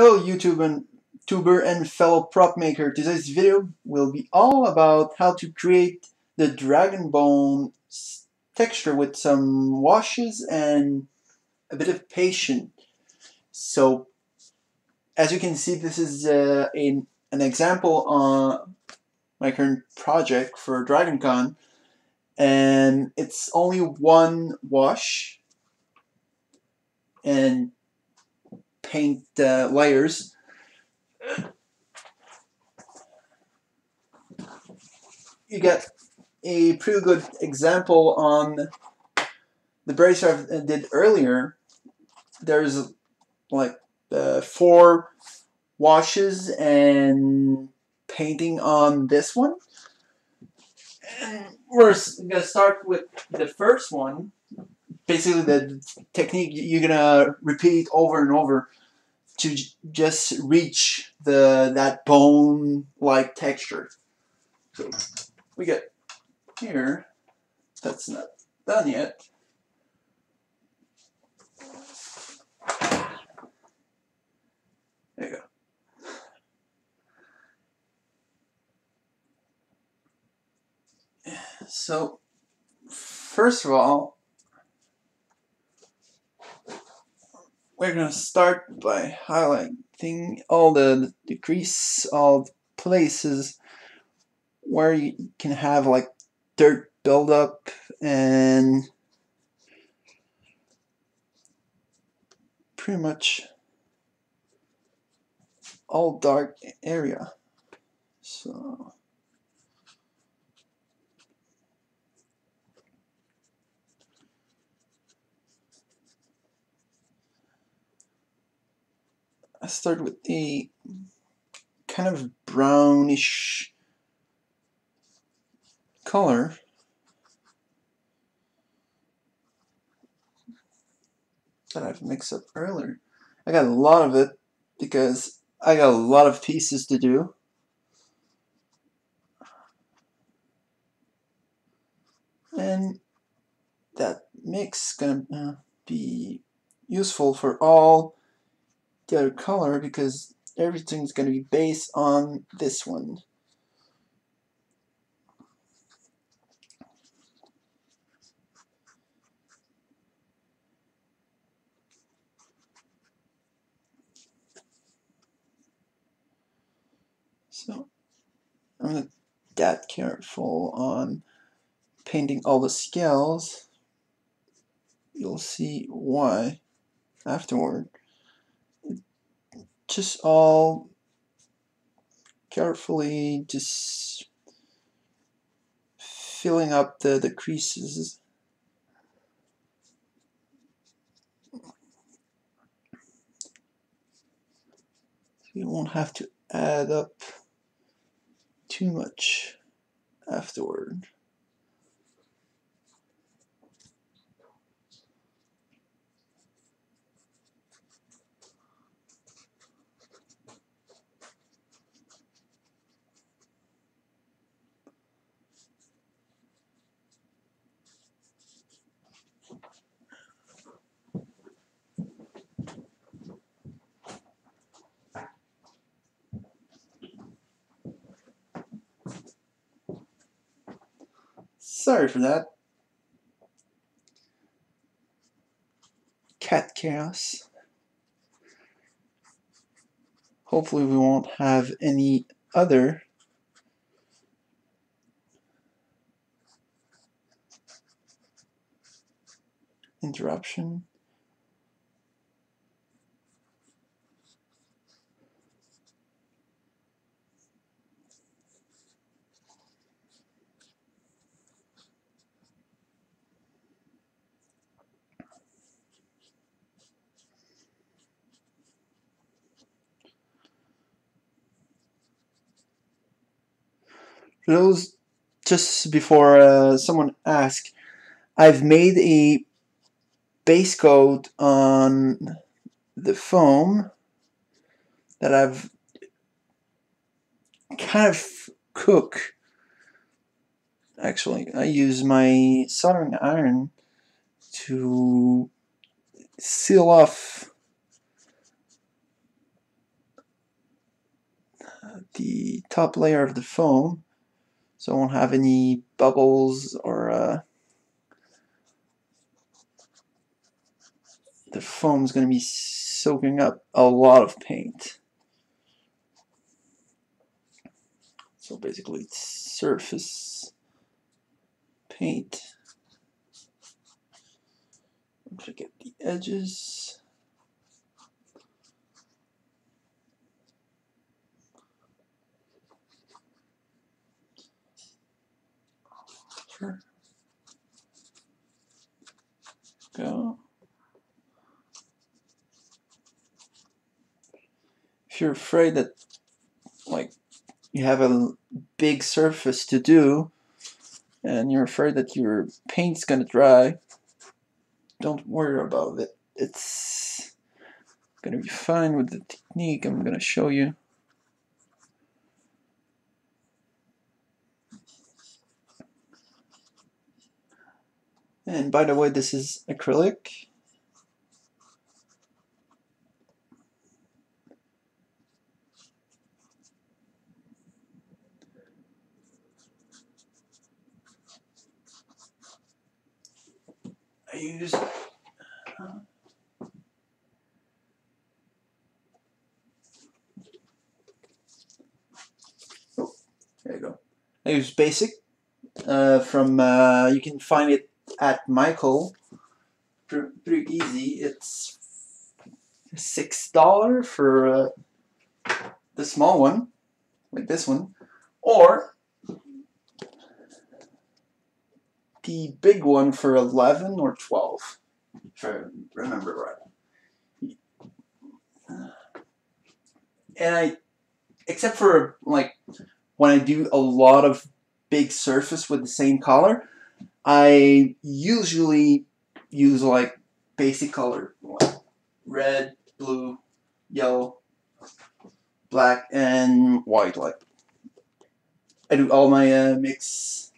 Hello YouTube and tuber and fellow prop maker. Today's video will be all about how to create the dragon bone texture with some washes and a bit of patience. So as you can see this is uh, a, an example on my current project for DragonCon and it's only one wash and paint uh, layers. You get a pretty good example on the bracer I did earlier. There's like uh, four washes and painting on this one. And we're to start with the first one basically the technique you're gonna repeat over and over to just reach the that bone like texture. So we get here, that's not done yet. There you go. So, first of all, we're gonna start by highlighting all the decrease of places where you can have like dirt buildup and pretty much all dark area. So I start with the kind of brownish color. that I've mixed up earlier. I got a lot of it because I got a lot of pieces to do. And that mix is gonna uh, be useful for all the other color because everything's going to be based on this one. So I'm not that careful on painting all the scales. You'll see why afterward just all carefully just filling up the, the creases you won't have to add up too much afterward. Sorry for that. Cat chaos. Hopefully we won't have any other interruption. Those just before uh, someone asked, I've made a base coat on the foam that I've kind of cook. Actually, I use my soldering iron to seal off the top layer of the foam so I won't have any bubbles or uh, the foam is going to be soaking up a lot of paint. So basically it's surface paint. to get the edges. Go. If you're afraid that like you have a big surface to do and you're afraid that your paint's gonna dry, don't worry about it. It's gonna be fine with the technique I'm gonna show you. And by the way, this is acrylic. I use oh, there you go. I use basic uh, from uh, you can find it at Michael. Pretty easy. It's six dollar for uh, the small one, like this one, or the big one for 11 or 12, if I remember right. And I, except for like when I do a lot of big surface with the same color, I usually use like basic color, red, blue, yellow, black, and white. Like I do all my uh, mix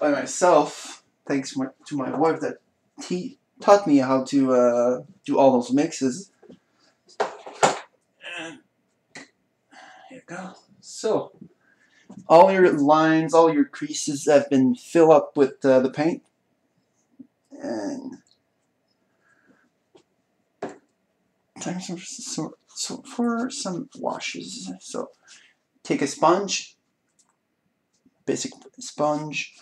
by myself, thanks to my wife that he taught me how to uh, do all those mixes. And here you go. So, all your lines, all your creases have been filled up with uh, the paint. And time for, so for some washes. So, take a sponge, basic sponge,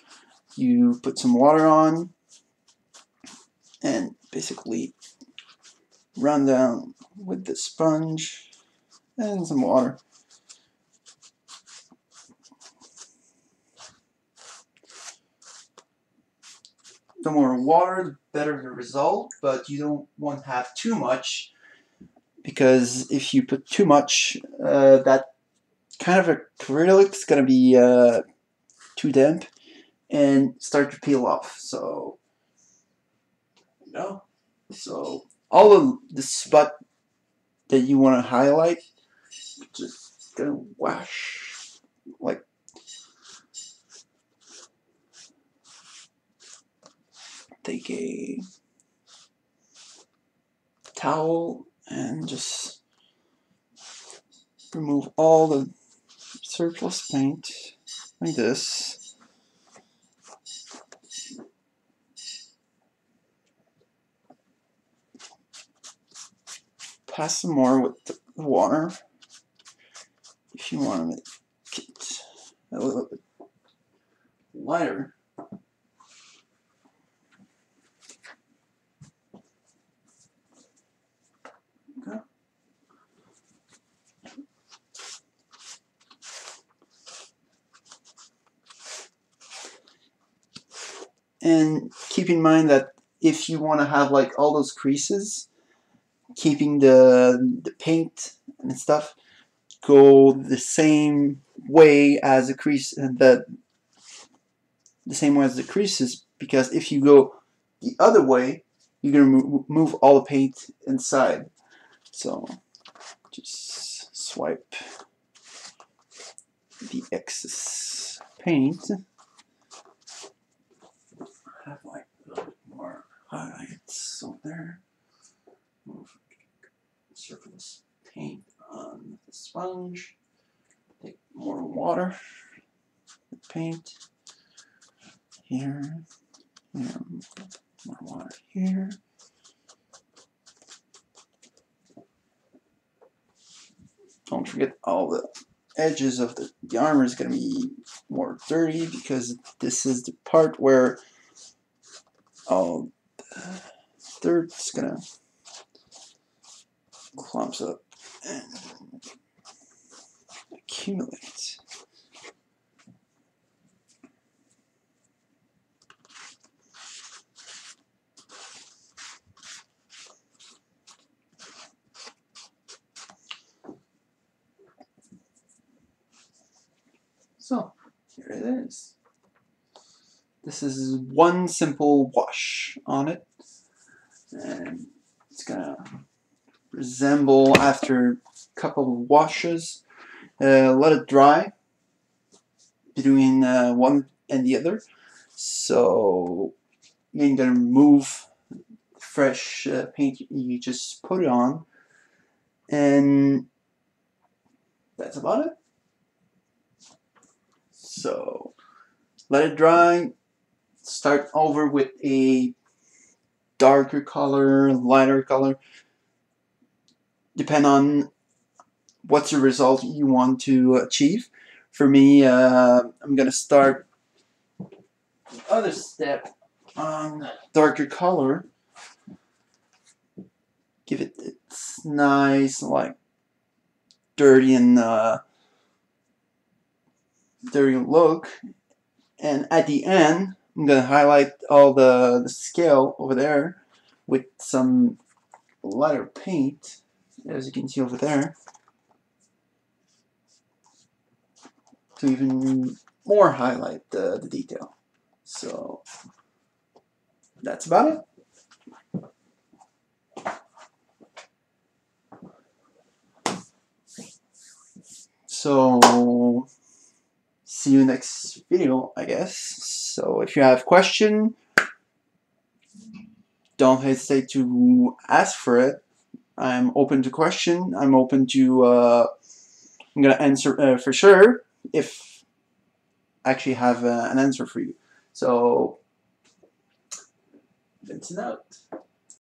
you put some water on and basically run down with the sponge and some water. The more water, the better the result, but you don't want to have too much because if you put too much, uh, that kind of acrylic is going to be uh, too damp and start to peel off. So, you know, so all of the spot that you want to highlight, just gonna wash like take a towel and just remove all the surplus paint like this. pass some more with the water if you want to make it a little bit lighter. And keep in mind that if you want to have like all those creases, keeping the, the paint and stuff go the same way as the crease the the same way as the creases because if you go the other way you're gonna move, move all the paint inside. So just swipe the excess paint have like a little bit more highlights on there move surface paint on the sponge. Take more water. Paint here. Here. More water here. Don't forget all the edges of the, the armor is going to be more dirty because this is the part where Oh, all the dirt's going to clumps up and accumulate. So, here it is. This is one simple wash on it. And it's gonna resemble after a couple of washes. Uh, let it dry between uh, one and the other. So you're gonna remove fresh uh, paint you just put it on, and that's about it. So let it dry. Start over with a darker color, lighter color. Depend on what's the result you want to achieve. For me, uh, I'm gonna start other step on darker color. Give it its nice, like dirty and uh, dirty look. And at the end, I'm gonna highlight all the, the scale over there with some lighter paint, as you can see over there, to even more highlight the, the detail. So that's about it. So see you next video, I guess. So if you have question, don't hesitate to ask for it. I'm open to question. I'm open to. Uh, I'm gonna answer uh, for sure if I actually have uh, an answer for you. So that's note.